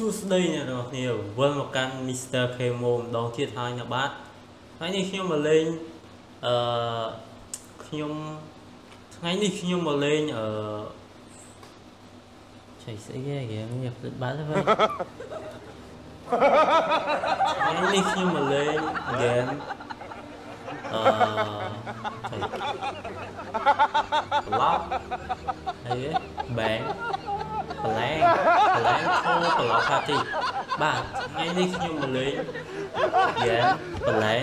សួស្តីអ្នកនរគ្នាវិលមកកាន់ Mr. Kemo ម្ដងទៀតហើយនៅបាទថ្ងៃនេះខ្ញុំមកលេងអឺខ្ញុំថ្ងៃនេះខ្ញុំមកលេងអឺចៃស្អីគេគេមានផ្លិតបាត់ទៅថ្ងៃនេះខ្ញុំមកលេង game អឺចៃឡប់ហើយបែង បលែងបលែងខោប្រឡប់ផាទីបាទថ្ងៃនេះខ្ញុំមកលេងហ្គេមបលែង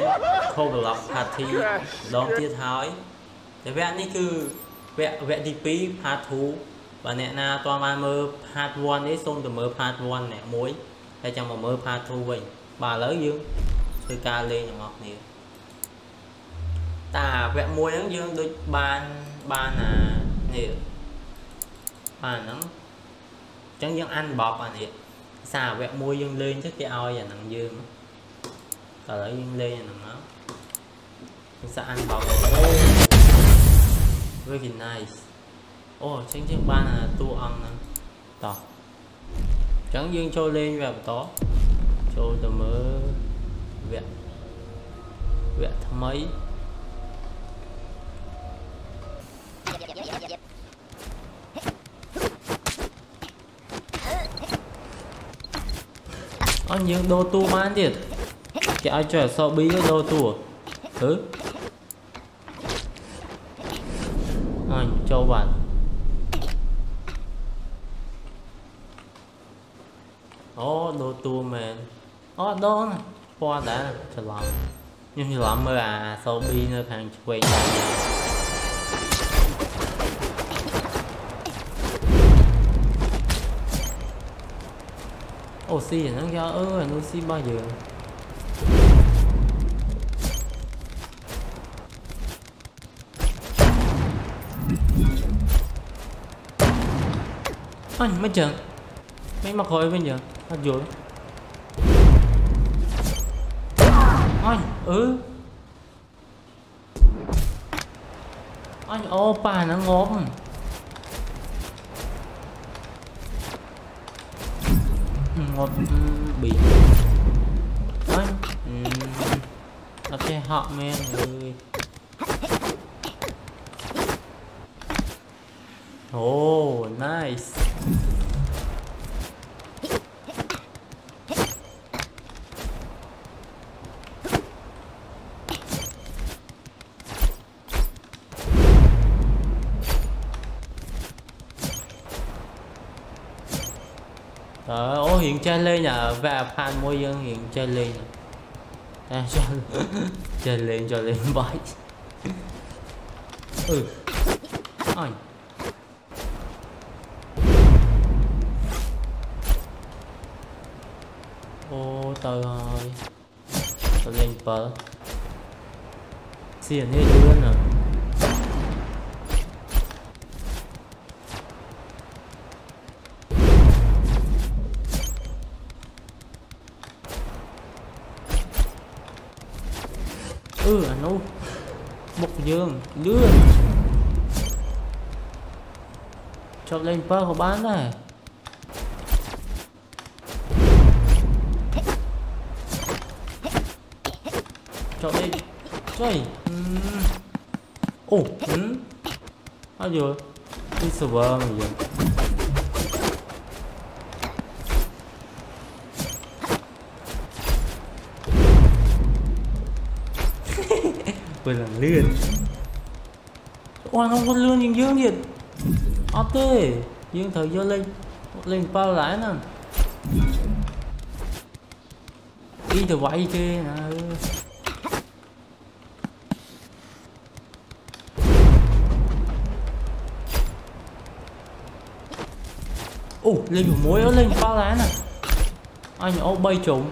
ខោប្រឡប់ផាទីដងទៀតហើយតែវគ្គនេះគឺវគ្គវគ្គទី2 part 2បើអ្នកណាអត់បានមើល part 1នេះសូមទៅមើល part 1អ្នកមួយហើយចាំមកមើល part 2វិញបាទឥឡូវយើងធ្វើការលេងទាំងអស់គ្នាតាវគ្គ1ហ្នឹងយើងដូចបានបានអានេះបានហ្នឹង ចឹងយើងអានបបអានេះសារវគ្គ1យើងលេងទៅគេឲ្យអាហ្នឹងយើងតើឥឡូវយើងលេងអាហ្នឹងមកយើងសាអានបបអូ very nice អូចឹងយើងបានអាតួអង្គហ្នឹងតោះចឹងយើងចូលលេងវគ្គបន្តចូលទៅមើលវគ្គវគ្គថ្មី អញយើងដូរតួបានទៀតគេឲ្យចុះអក្សរ B ទៅដូរតួហឺអញចូលបានអូដូរតួមែនអូដូរពណ៌ដែរច្រឡំខ្ញុំច្រឡំមើលអាអក្សរ B នៅខាងឆ្វេងដែរ oxy nó cho ớ anh oxy bao giờ anh mấy trường. Mấy mặt hồi bên giờ Mặt dưới Ôi, ừ Ôi, opa nó ngốm. hộp bị. Ấy nó sẽ họ men người. Oh nice. chơi lên challenge và fan môi dương hiện chơi lên à, chơi lên bye. Ừ. Ôi ô trời ơi. Challenge bờ. Xiên hết luôn rồi Ừ oh nice một ơi, đưa. Chơi lên ừ. Và ừ, môi dân đi chơi ừ à, cho lên Quên là lươn Ôi không có lươn nhìn dương gì Ốc Dương thử vô linh, linh bao lại nè. Đi từ vậy chứ nè. Ồ, linh một mối đó linh bao lá nè. Anh ô bay trụng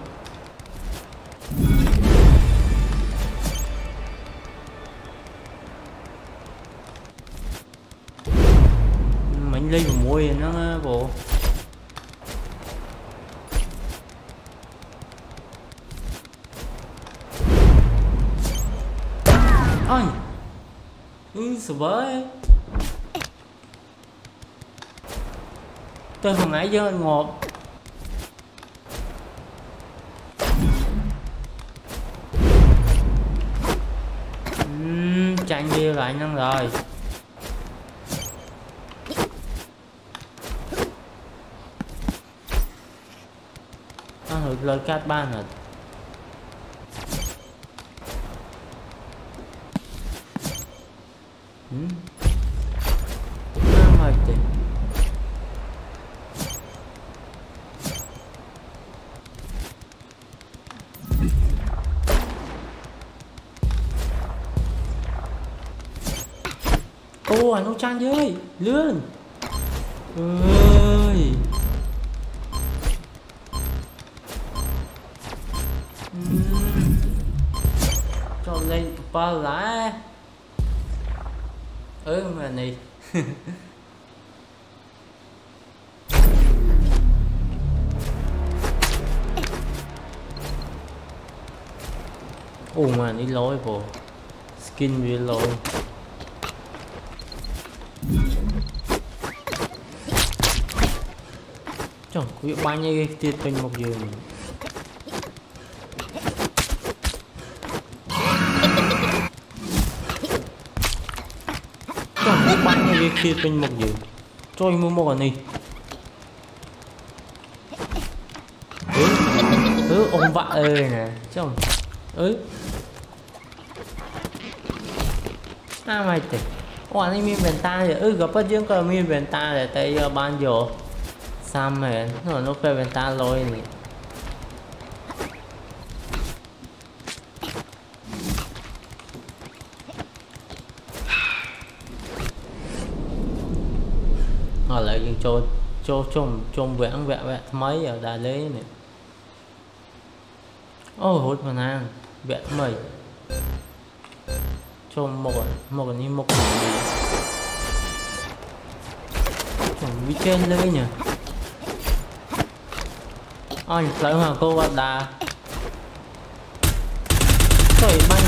với Tôi hồi nãy dâng lên một. Uhm, lại nhân rồi. Ah, le cát ban rồi Hmm? nó trang Ô, anh ơi, lươn ơi. Cho lên ba lá ừ mà này. Oh man đi lỗi bộ. Skin bị lỗi. Trời, quý bao nhiêu tiết bên một giường. kia kênh một gì? Trời mua một này. Ừ Ừ ông vạ ơi nè Chồng Ừ Sao mày tỉ Ủa này mình bền ta rồi Ừ gặp bất dương cờ mình bền ta rồi Tại giờ ban giờ. Sao mày Nó lúc về bền ta rồi này. តយើងក៏មានវ៉ែនតាដែរតែយកបានយកសាមមែននោះពេលវ៉ែនតាលយនេះ hồi lại dân cho cho chung chung vẹn vẹn vẹn mấy ở đà lê này ô hút mà nè vẹn mấy chung một một cái như một chung bị trên lê nhỉ anh lấy mà cô bạn đà Trời bay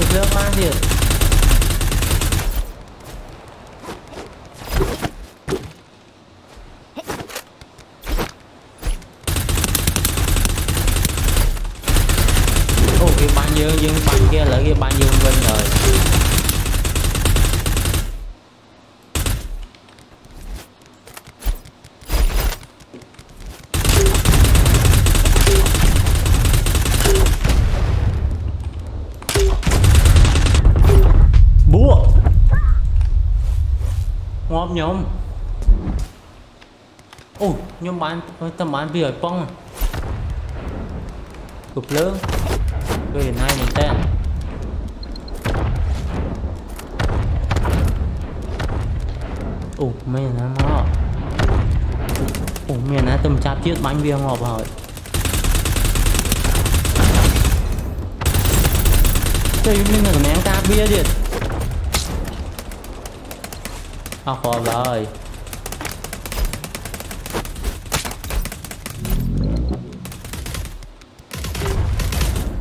được ngọt nhóm. Ô nhóm bán tầm bán bìa bông cục lớn. Người hiện nay mình tên ủa, mẹ nó mò ủa, mẹ nó tầm chạp chiếc bánh viên ngọt hỏi Trời mình là nén ca bia đi À khó rồi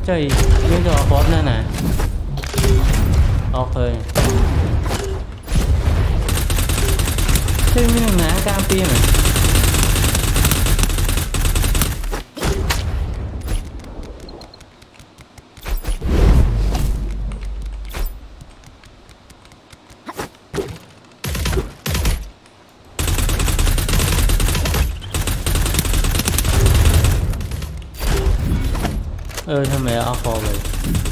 Trời, bây cho bot nữa nè. Ok. Thế mình nã cam pia này ơi thôi mẹ ao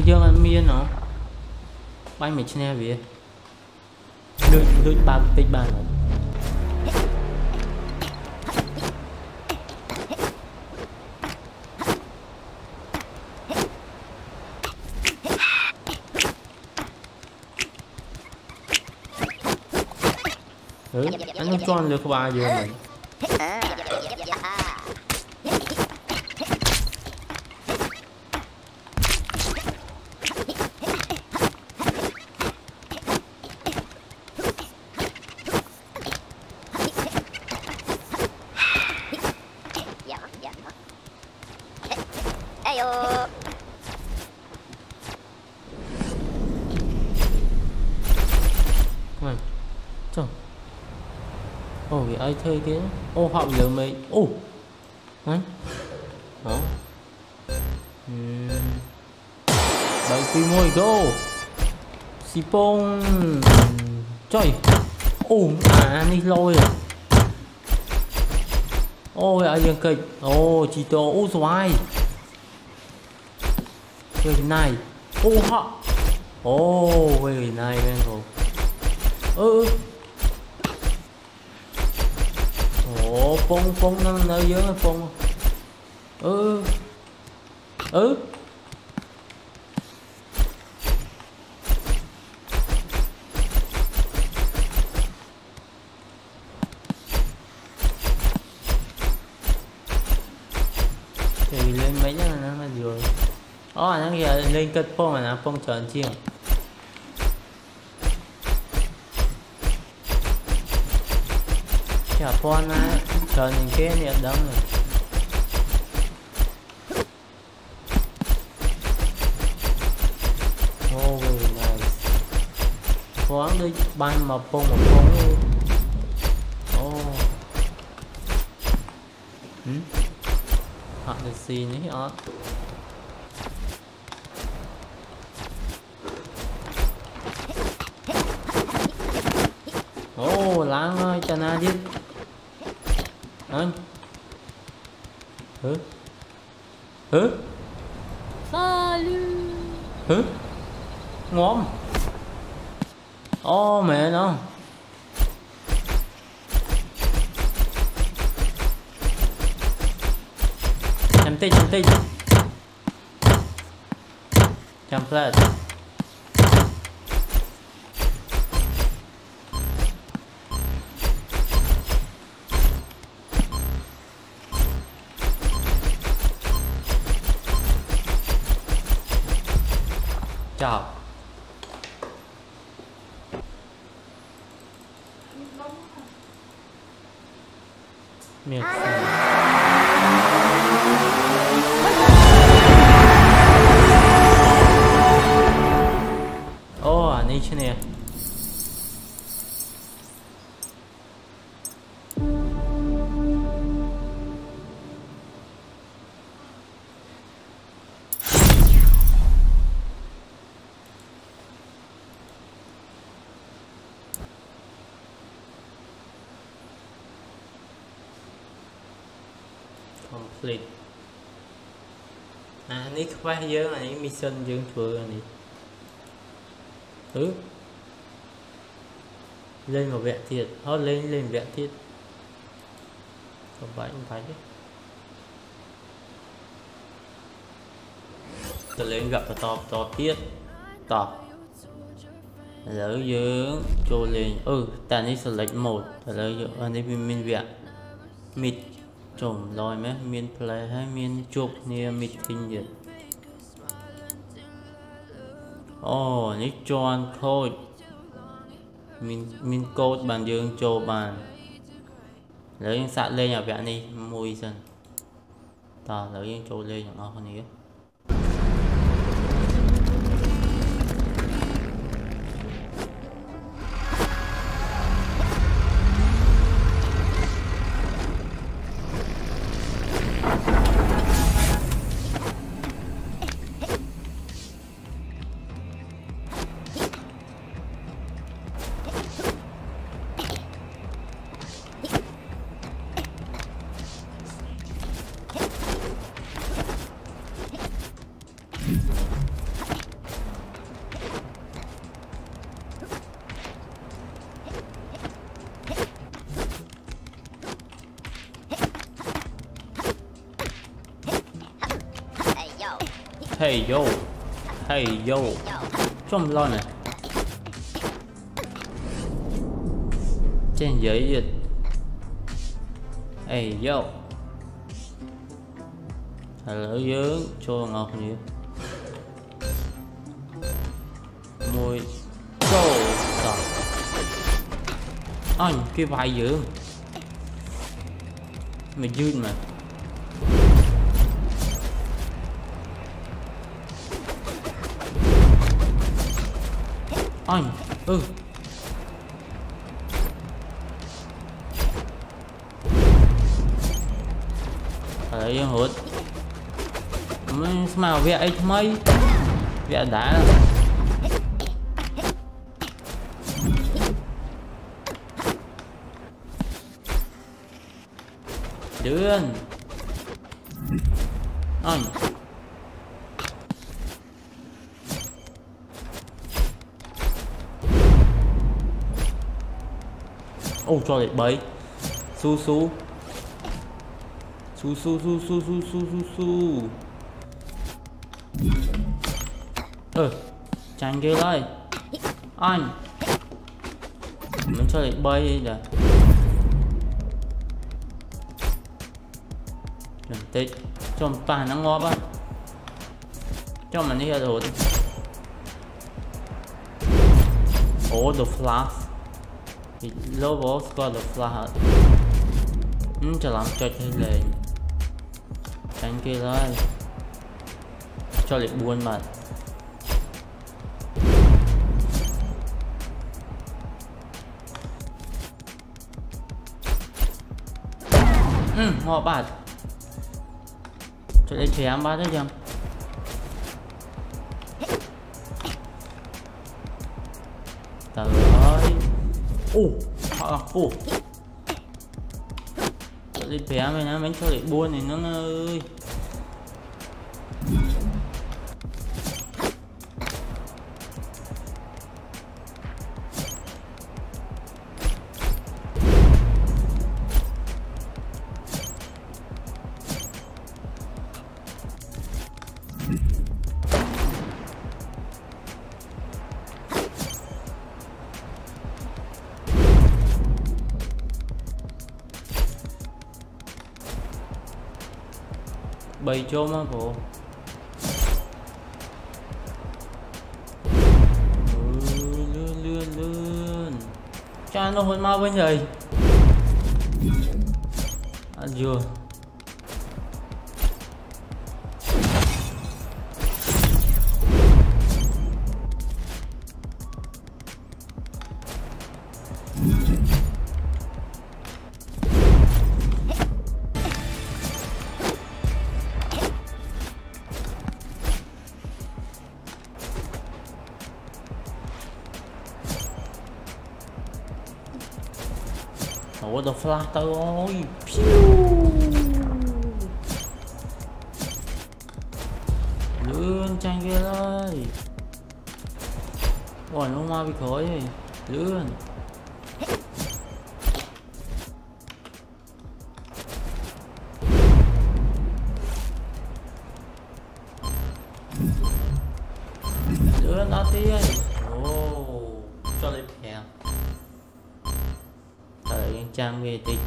យយើងអត់មានហ៎បាញ់មិនឈ្នះវាដូចដូចបើកតិចបានអត់អឺអានោះជន់លើក្បាលយើងហ្នឹង ô ai thuê kia ô, họ lừa mày ô. Hả? Đó đợi quy mô go sipong trời. Ô à đi lôi à. Ôi ai dân kịch. Ô, chỉ tổ ô xoài. Chơi cái này. Ô, họ. Ô về này nên rồi ơ ừ, ừ. Phong phong nó nó dưới phong Ừ. Ừ. Thì lên mấy nó nó vừa. Ó nó kia lên cất phong mà nó phong tròn chiêng chả phong á tròn những cái nhiệt đóng rồi Oh, đi ban mà phong một phong luôn. Oh. Ừ. Hmm? được the scene ấy hot. Oh, Ồ, láng ơi, cho na đi. Anh. Hử? Hử? Salut Hử? Ngon. Ô mẹ nó. Chăm tí, chăm tí. Chăm flash. complete អានេះខ្វះយើងអានេះ mission យើងធ្វើអានេះអឺលេងមួយវគ្គទៀតហត់លេងលេងវគ្គទៀតក៏បាច់មិនបាច់ទេទៅលេងវគ្គបន្តបន្តទៀតតោះឥឡូវយើងចូលលេងអឺតែនេះ select mode ឥឡូវយើងអានេះវាមានវគ្គ meet ចំឡយមែនមាន play ហើយមានជួបគ្នា meeting ទៀតអូនេះជន់ខូចមានមានកូដបានយើងចូលបានឥឡូវយើងសាក់លេងអាវគ្គនេះមួយសិនតោះឥឡូវយើងចូលលេងទាំងអស់គ្នា Hey, yo. Hey, yo. Trong lo này. Trên giấy dịch Hey, yo. Thật lỡ dướng cho ngọt nhiều Mùi. Go Rồi Anh, cái vai dưỡng Mày dư mà. Anh, ừ. Đấy, hốt Mà vẹ ấy mây? Vẹ đá là Đường Anh. Ô cho lại bấy. Su su. Su su su su su su su su. Ờ Tránh ghê lại Anh. Mình cho lại bấy rồi Chuẩn tích Cho mình toàn nó ngọt á Cho mình đi ra rồi Ồ, đồ flash thì Lobos qua được flash ừ, chờ làm cho chơi lên anh kia rồi cho liệt buôn mà ừ, họ bạt cho lấy chém bát đấy chăng tao rồi Ồ, họ ồ Cho đi bé mày nó bánh cho để buôn này nó ơi. Bay chôm á bộ lươn lươn. Lươn cha nó hôn mau bên ឆ្លាស់ទៅអើយភីវលឿនចាញ់វាហើយអូនមកពីក្រោយហីលឿន trang về tịch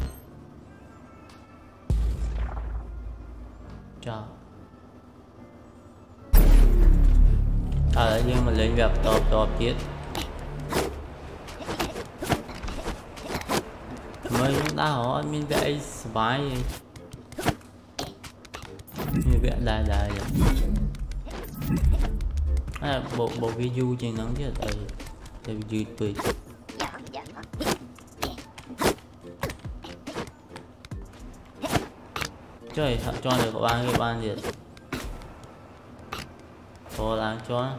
cho. À nhưng mà lên gặp tọp tọp chết. Mới ta hỏi mình vẽ spy. Như vẽ là là à, bộ bộ video trên nắng chứ tại tại vì tùy trời cho được ba cái ban gì cố gắng cho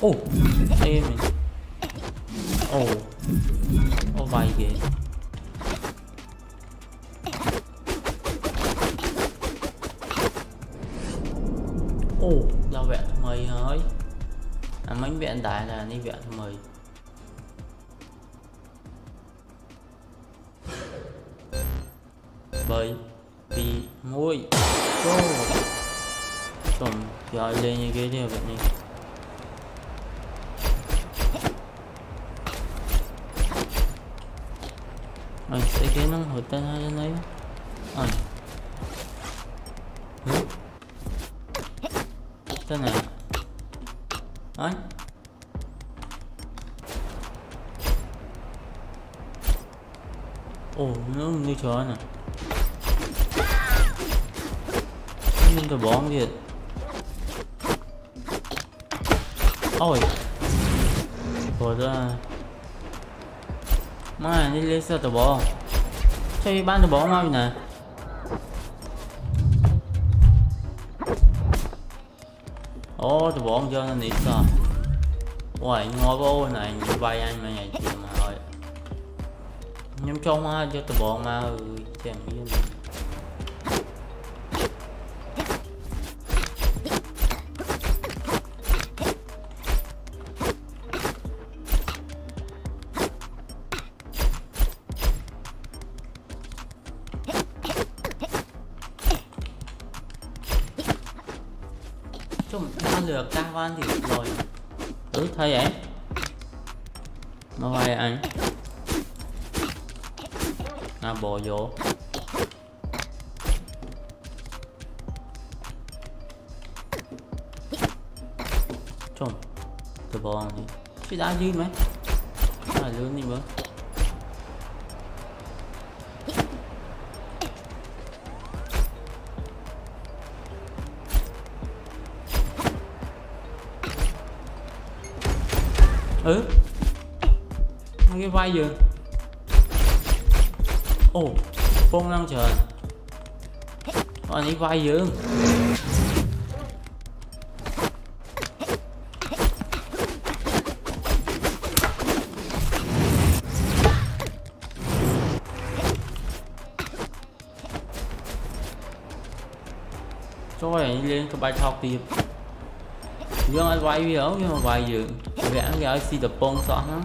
ô em ô ô vài ghê ô là vẹn mày ơi? À mấy vẹn đại là đi vẹn mày lên lấy. À. tên này đấy ồ, nó như chó nè. Mình phải bóng kìa ôi. Bỏ ra. Mai đi lấy sao tao bỏ Chơi bán tờ bò mau nè. Ô tờ bò cho nó nít sao? Ôi ngồi vô này như bay anh mà nhảy chuyện mà thôi Nhưng trông ha cho tờ bò mà ừ chẳng như này chung ăn được van thì được rồi. Ừ thay vậy. Nó vai anh à bò vô. Chồng, từ bò đi. Chứ đã dư mấy à lớn đi bữa cái vai ồ oh, phong lăng trời anh ấy vai dữ. Cho anh lên cái bài học tiếp dương ai vai gì nhưng mà vai gì vẽ cái si tập bông xóa nó.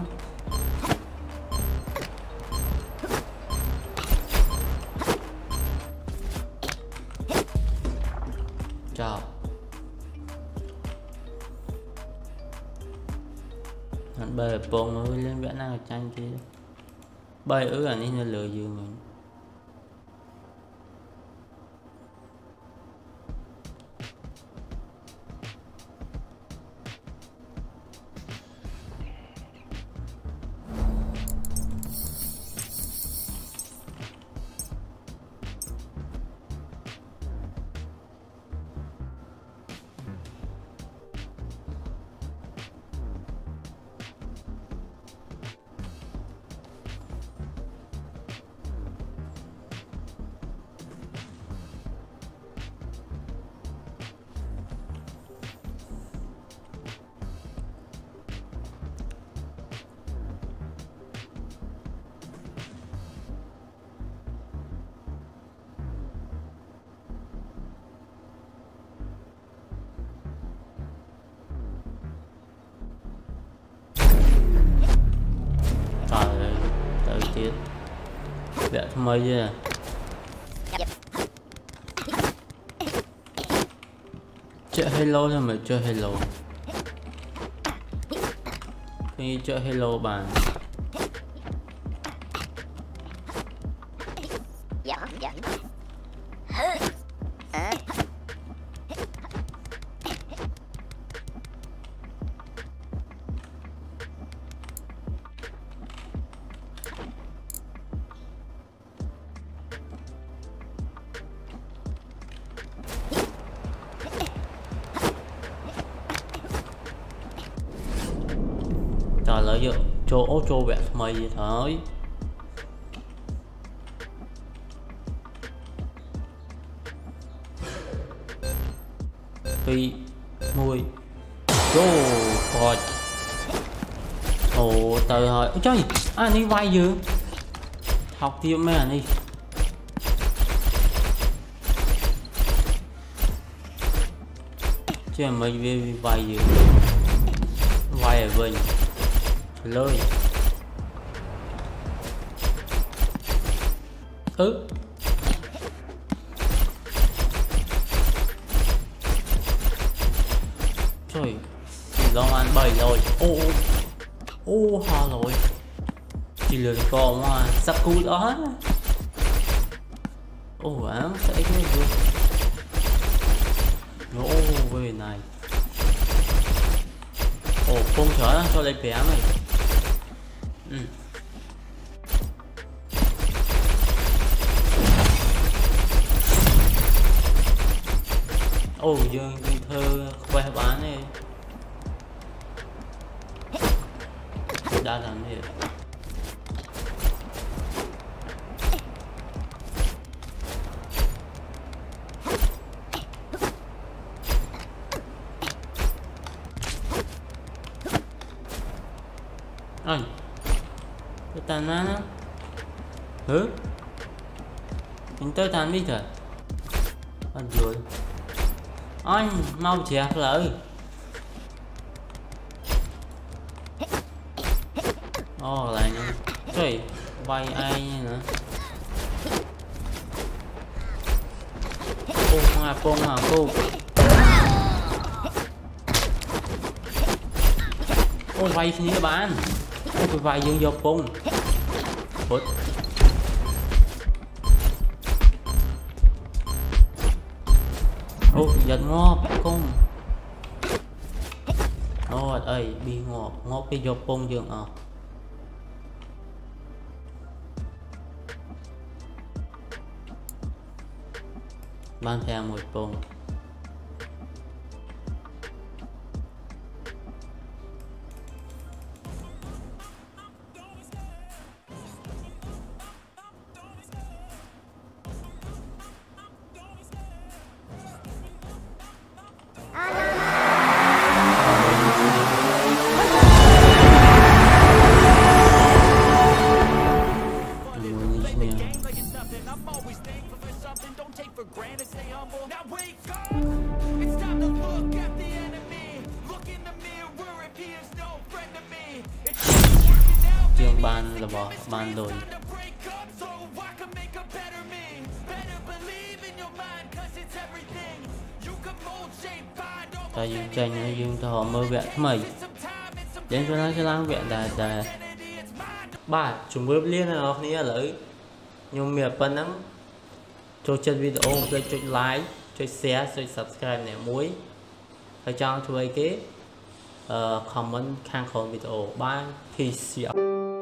Hắn bông lên vẽ nào tranh kia bay ứ là lừa dương mình ទៀត វគ្គថ្មីទេចេះ hello ទេមិនចេះ hello ពីចេះ hello បាន mì vậy thôi. Tuy Mùi Go God Ồ từ hồi Ôi trời anh đi vay dữ Học tiêu mẹ đi. Chứ mày vay dữ vay ở bên. Lời ừ trời do ăn bảy rồi. Ô ô ô ho rồi chỉ lượt còn mà sắp cú đó. Ô ám sẽ cái luôn, ô về này. Ồ không chở cho lấy bé này. Ừ. Ồ, dương thơ quay bán này đa làm gì anh Ai Tôi tàn ra Hứ Mình tôi tàn đi trời. Ôi, mau chẹp lại. Ô oh, lại nữa. Trời, bay ai nữa. Pung à, pung à, pung ôi bay phía bán ôi bay dương vô pung Phút ô giật ngọt cung rồi ấy bị ngọt ngọt cái giọt bông dương à ban theo một bông. I'm ban thankful for something. Don't take for granted, stay humble. Now wake up! It's time to look at the enemy. Look in the mirror if he is no friend to me. It's just working out, ចូលចិត្តវីដេអូគេចុច like ចុច share ចុច subscribe អ្នកមួយហើយចង់ធ្វើអីគេអឺ comment ខាងក្រោមវីដេអូបាទ peace